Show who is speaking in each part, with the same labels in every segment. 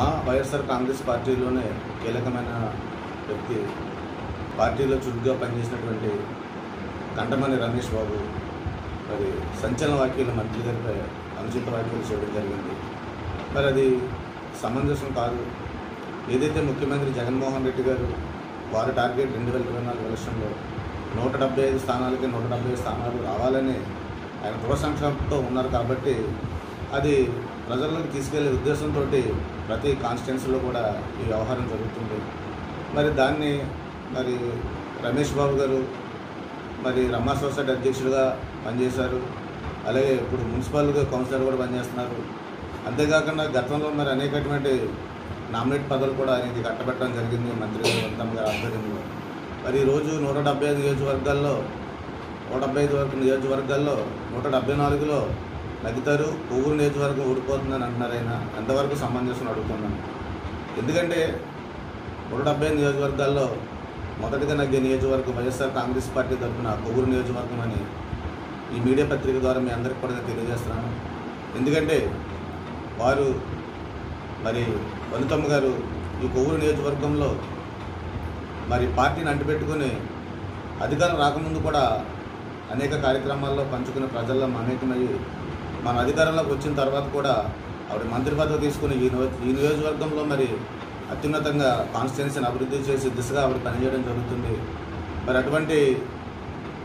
Speaker 1: మా వైఎస్ఆర్ కాంగ్రెస్ పార్టీలోనే కీలకమైన వ్యక్తి పార్టీలో చురుగ్గా పనిచేసినటువంటి కంటమని రమేష్ బాబు మరి సంచలన వ్యాఖ్యలు మంత్రి గారిపై అనుచిత వ్యాఖ్యలు చేయడం జరిగింది. మరి అది సమంజసం కాదు. ఏదైతే ముఖ్యమంత్రి జగన్మోహన్ రెడ్డి గారు వారి టార్గెట్ రెండు వేల ఇరవై నాలుగు ఎలక్షన్లో నూట డెబ్బై ఐదు స్థానాలకి నూట డెబ్బై ఐదు స్థానాలు రావాలని ఆయన దృఢ సంక్షేమంతో ఉన్నారు కాబట్టి అది ప్రజల్లోకి తీసుకెళ్ళే ఉద్దేశంతో ప్రతి కాన్స్టిట్యున్సీలో కూడా ఈ వ్యవహారం జరుగుతుంది. మరి దాన్ని మరి రమేష్ బాబు గారు మరి రమా సొసైటీ అధ్యక్షుడిగా పనిచేశారు. అలాగే ఇప్పుడు మున్సిపల్ కౌన్సిలర్ కూడా పనిచేస్తున్నారు. అంతేకాకుండా గతంలో మరి అనేకటువంటి నామినేట్ పదవులు కూడా ఆయనకి కట్టబెట్టడం జరిగింది మంత్రి గారు గారి ఆధ్వర్యంలో. మరి ఈరోజు నూట డెబ్బై ఐదు నియోజకవర్గాల్లో నూట డెబ్బై ఐదు వరకు నియోజకవర్గాల్లో నూట డెబ్బై నాలుగులో నగ్గుతారు కొవ్వూరు నియోజకవర్గం ఓడిపోతుందని అంటున్నారు ఆయన. ఎంతవరకు సమంజసం అడుగుతున్నాను? ఎందుకంటే నూట డెబ్బై నియోజకవర్గాల్లో మొదటిగా నగ్గే నియోజకవర్గం వైఎస్ఆర్ కాంగ్రెస్ పార్టీ తరఫున కొవ్వూరు నియోజకవర్గం అని ఈ మీడియా పత్రిక ద్వారా మీ అందరికి కూడా నేను తెలియజేస్తున్నాను. ఎందుకంటే వారు మరి వనితమ్మ గారు ఈ కొవ్వూరు నియోజకవర్గంలో మరి పార్టీని అంటిపెట్టుకుని అధికారం రాకముందు కూడా అనేక కార్యక్రమాల్లో పంచుకుని ప్రజల్లో మమేకమయ్యి మన అధికారంలోకి వచ్చిన తర్వాత కూడా ఆవిడ మంత్రి పదవి తీసుకుని ఈ ఈ నియోజకవర్గంలో మరి అత్యున్నతంగా కాన్స్టిట్యున్సీని అభివృద్ధి చేసే దిశగా ఆవిడ పనిచేయడం జరుగుతుంది. మరి అటువంటి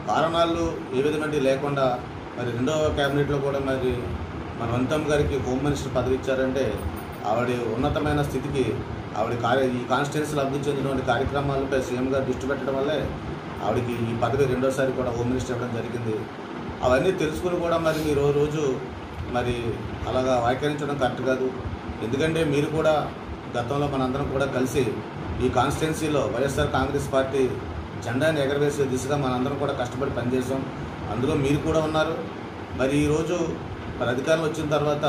Speaker 1: కారణాలు ఏ విధమైన లేకుండా మరి రెండో క్యాబినెట్లో కూడా మరి మన వంతమ్మ గారికి హోమ్ మినిస్టర్ పదవి ఇచ్చారంటే ఆవిడ ఉన్నతమైన స్థితికి ఆవిడ కార్య ఈ కాన్స్టిట్యున్సీలో అభివృద్ధి చెందినటువంటి కార్యక్రమాలపై సీఎం గారు దృష్టి పెట్టడం వల్లే ఆవిడకి ఈ పదవి రెండోసారి కూడా హోమ్ మినిస్టర్ ఇవ్వడం జరిగింది. అవన్నీ తెలుసుకుని కూడా మరి మీరు రోజు మరి అలాగా వ్యాఖ్యానించడం కరెక్ట్ కాదు. ఎందుకంటే మీరు కూడా గతంలో మనందరం కూడా కలిసి ఈ కాన్స్టిట్యున్సీలో వైఎస్ఆర్ కాంగ్రెస్ పార్టీ జెండాని ఎగరవేసే దిశగా మనందరం కూడా కష్టపడి పనిచేసాం అందులో మీరు కూడా ఉన్నారు. మరి ఈరోజు మరి అధికారం వచ్చిన తర్వాత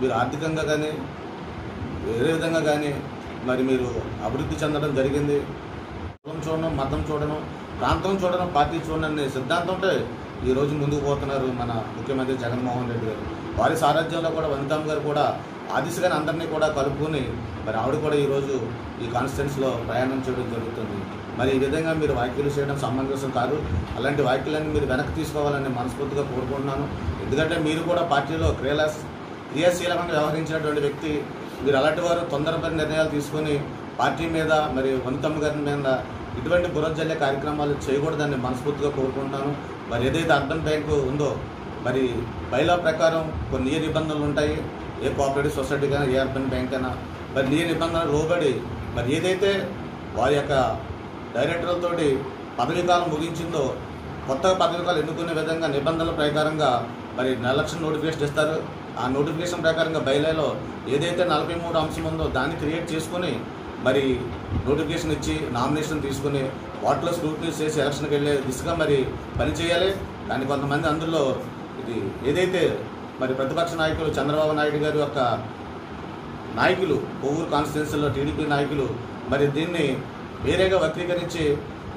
Speaker 1: మీరు ఆర్థికంగా కానీ వేరే విధంగా కానీ మరి మీరు అభివృద్ధి చెందడం జరిగింది. కులం చూడడం మతం చూడడం ప్రాంతం చూడడం పార్టీ చూడడం అనే సిద్ధాంతంతో ఈ రోజు ముందుకు పోతున్నారు మన ముఖ్యమంత్రి జగన్మోహన్ రెడ్డి గారు. వారి సారథ్యంలో కూడా వనితమ్మ గారు కూడా ఆ దిశగానే అందరినీ కూడా కలుపుకొని మరి ఆవిడ కూడా ఈరోజు ఈ కాన్స్టిట్యున్స్లో ప్రయాణం చేయడం జరుగుతుంది. మరి ఈ విధంగా మీరు వ్యాఖ్యలు చేయడం సమంజసం కాదు. అలాంటి వ్యాఖ్యలన్నీ మీరు వెనక్కి తీసుకోవాలని మనస్ఫూర్తిగా కోరుకుంటున్నాను. ఎందుకంటే మీరు కూడా పార్టీలో క్రియలా క్రియాశీలకంగా వ్యవహరించినటువంటి వ్యక్తి. మీరు అలాంటి వారు తొందరపడి నిర్ణయాలు తీసుకొని పార్టీ మీద మరి వనితమ్మ గారి మీద ఇటువంటి బురజల్లే కార్యక్రమాలు చేయకూడదని మనస్ఫూర్తిగా కోరుకుంటున్నాను. మరి ఏదైతే అర్థం బ్యాంకు ఉందో మరి బైలా ప్రకారం కొన్ని నియ నిబంధనలు ఉంటాయి? ఏ కోఆపరేటివ్ సొసైటీ కానీ ఏ అర్బన్ బ్యాంక్ అయినా మరి నియ నిబంధనలు లోబడి మరి ఏదైతే వారి యొక్క డైరెక్టర్లతోటి పదవీకాలం ముగించిందో కొత్తగా పదవీకాలం ఎన్నుకునే విధంగా నిబంధనల ప్రకారంగా మరి ఎలక్షన్ నోటిఫికేషన్ ఇస్తారు. ఆ నోటిఫికేషన్ ప్రకారంగా బయలులో ఏదైతే నలభై మూడు అంశం ఉందో దాన్ని క్రియేట్ చేసుకొని మరి నోటిఫికేషన్ ఇచ్చి నామినేషన్ తీసుకుని వాటిలో స్క్రూటినీ చేసి ఎలక్షన్కి వెళ్ళే దిశగా మరి పని చేయాలి. దాన్ని కొంతమంది అందులో ఇది ఏదైతే మరి ప్రతిపక్ష నాయకులు చంద్రబాబు నాయుడు గారి యొక్క నాయకులు కొవ్వూరు కాన్స్టిట్యున్సీలో టీడీపీ నాయకులు మరి దీన్ని వేరేగా వక్రీకరించి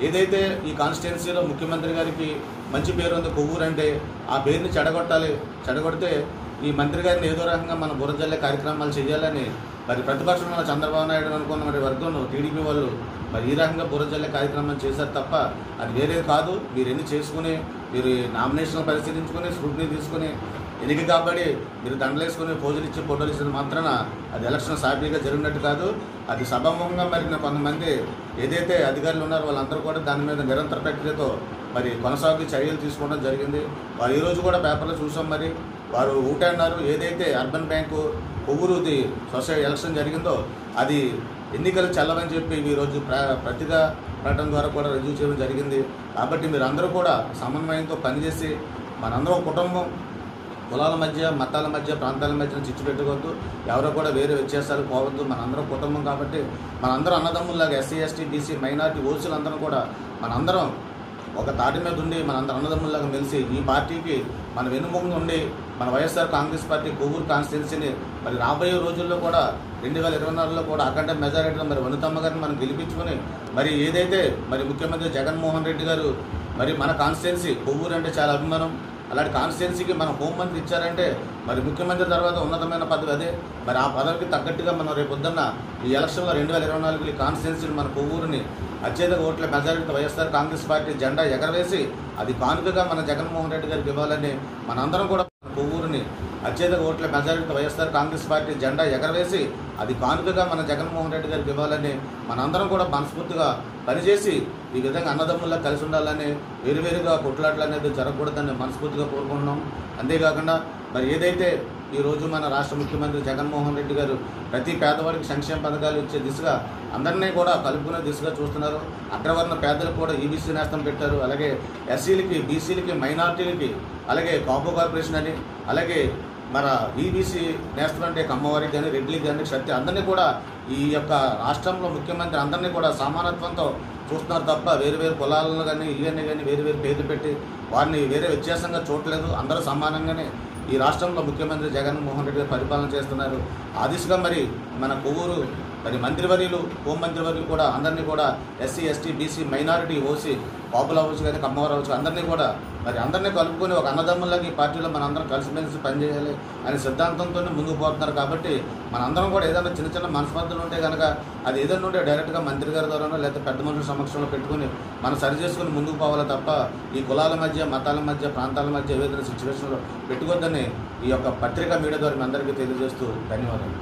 Speaker 1: ఏదైతే ఈ కాన్స్టిట్యున్సీలో ముఖ్యమంత్రి గారికి మంచి పేరు ఉంది కొవ్వూరు అంటే ఆ పేరుని చెడగొట్టాలి. చెడగొడితే ఈ మంత్రి గారిని ఏదో రకంగా మనం బురజల్లే కార్యక్రమాలు చేయాలని మరి ప్రతిపక్షంలో ఉన్న చంద్రబాబు నాయుడు అనుకున్న మరి వర్గం టీడీపీ వాళ్ళు మరి ఈ రకంగా బురజల్లే కార్యక్రమం చేశారు తప్ప అది వేరే కాదు. మీరు ఎన్ని చేసుకుని మీరు నామినేషన్ పరిశీలించుకుని స్క్రూటినీ తీసుకుని ఎన్నిక కాబట్టి మీరు దండలేసుకుని పోజులు ఇచ్చి ఫోటోలు ఇచ్చిన మాత్రాన అది ఎలక్షన్ సాఫీగా జరిగినట్టు కాదు. అది సభముఖంగా మరి కొంతమంది ఏదైతే అధికారులు ఉన్నారో వాళ్ళందరూ కూడా దాని మీద నిరంతర ప్రక్రియతో మరి కొనసాగి చర్యలు తీసుకోవడం జరిగింది. వారు ఈరోజు కూడా పేపర్లో చూసాం మరి. వారు ఊటే అన్నారు ఏదైతే అర్బన్ బ్యాంకు కొవ్వూరుది సొసైటీ ఎలక్షన్ జరిగిందో అది ఎన్నికలు చల్లవని చెప్పి ఈరోజు ప్ర ప్రతిగా ప్రకటన ద్వారా కూడా రుజువు చేయడం జరిగింది. కాబట్టి మీరు అందరూ కూడా సమన్వయంతో పనిచేసి మనందరం కుటుంబం. కులాల మధ్య మతాల మధ్య ప్రాంతాల మధ్య చిచ్చు పెట్టుకోవద్దు. ఎవరో కూడా వేరే వ్యత్యాసాలు పోవద్దు. మనందరం కుటుంబం కాబట్టి మనందరం అన్నదమ్ముల్లాగా ఎస్సీ ఎస్టీ బీసీ మైనార్టీ ఓసీలు అందరం కూడా మనందరం ఒక తాటి మీద ఉండి మనందరం అన్నదమ్ముల్లాగా మెలిసి ఈ పార్టీకి మన వెన్నుముక ఉండి మన వైఎస్ఆర్ కాంగ్రెస్ పార్టీ కొవ్వూరు కాన్స్టిట్యున్సీని మరి రాబోయే రోజుల్లో కూడా రెండు వేల ఇరవై నాలుగులో కూడా అఖండ మెజారిటీలో మరి వనితమ్మ గారిని మనం గెలిపించుకొని మరి ఏదైతే మరి ముఖ్యమంత్రి జగన్మోహన్ రెడ్డి గారు మరి మన కాన్స్టిట్యున్సీ కొవ్వూరు అంటే చాలా అభిమానం. అలాంటి కాన్స్టిట్యున్సీకి మన హోంమంత్రి ఇచ్చారంటే మరి ముఖ్యమంత్రి తర్వాత ఉన్నతమైన పదవి అదే. మరి ఆ పదవికి తగ్గట్టుగా మనం రేపు పొద్దున్న ఈ ఎలక్షన్లో రెండు వేల ఇరవై నాలుగు కాన్స్టిట్యున్సీని మన కొవ్వూరుని అత్యధిక ఓట్ల మెజారిటీ వైఎస్ఆర్ కాంగ్రెస్ పార్టీ జెండా ఎగరవేసి అది కానుకగా మన జగన్మోహన్ రెడ్డి గారికి ఇవ్వాలని మనందరం కూడా కొవ్వూరు అత్యధిక ఓట్ల మెజారిటీ వైఎస్ఆర్ కాంగ్రెస్ పార్టీ జెండా ఎగరవేసి అది కానుకగా మన జగన్మోహన్ రెడ్డి గారికి ఇవ్వాలని మనందరం కూడా మనస్ఫూర్తిగా పనిచేసి ఈ విధంగా అన్నదమ్ముల్లా కలిసి ఉండాలని వేరువేరుగా కొట్లాటలు అనేది జరగకూడదని మనస్ఫూర్తిగా కోరుకుంటున్నాం. అంతేకాకుండా మరి ఏదైతే ఈ రోజు మన రాష్ట్ర ముఖ్యమంత్రి జగన్మోహన్ రెడ్డి గారు ప్రతి పేదవాడికి సంక్షేమ పథకాలు ఇచ్చే దిశగా అందరినీ కూడా కలుపుకునే దిశగా చూస్తున్నారు. అగ్రవర్ణ పేదలకు కూడా ఈబీసీ నేస్తం పెట్టారు. అలాగే ఎస్సీలకి బీసీలకి మైనార్టీలకి అలాగే కాపు కార్పొరేషన్ అని అలాగే మన వీబీసీ నేస్తం అంటే కమ్మవారికి కానీ రెడ్డికి కానీ శక్తి అందరినీ కూడా ఈ యొక్క రాష్ట్రంలో ముఖ్యమంత్రి అందరినీ కూడా సమానత్వంతో చూస్తున్నారు తప్ప వేరు వేరు కులాలను కానీ ఇవన్నీ కానీ వేరు వేరు పేర్లు పెట్టి వారిని వేరే వ్యత్యాసంగా చూడలేదు అందరూ సమానంగానే ఈ రాష్ట్రంలో ముఖ్యమంత్రి జగన్మోహన్ రెడ్డి గారు పరిపాలన చేస్తున్నారు. ఆ దిశగా మరి మన కొవ్వూరు మరి మంత్రివర్యులు హోంమంత్రివర్యులు కూడా అందరినీ కూడా SC ST BC minority OC కాపులు అవ్వచ్చు కానీ కమ్మవారు అవ్వచ్చు అందరినీ కూడా మరి అందరినీ కలుపుకొని ఒక అన్నదమ్ములకి ఈ పార్టీలో మన అందరం కలిసిమెలిసి పనిచేయాలి అనే సిద్ధాంతంతో ముందుకు పోతున్నారు కాబట్టి మనందరం కూడా ఏదైనా చిన్న చిన్న మనస్పర్ధలు ఉంటే కనుక అది ఏదైనా ఉంటే డైరెక్ట్గా మంత్రి గారి ద్వారానో లేకపోతే పెద్ద మనుషుల సమక్షంలో పెట్టుకుని మనం సరి చేసుకుని ముందుకు పోవాలి తప్ప ఈ కులాల మధ్య మతాల మధ్య ప్రాంతాల మధ్య ఏదైనా సిచ్యువేషన్లో పెట్టుకోవద్దని ఈ యొక్క పత్రికా మీడియా ద్వారా మీ అందరికీ తెలియజేస్తూ ధన్యవాదాలు.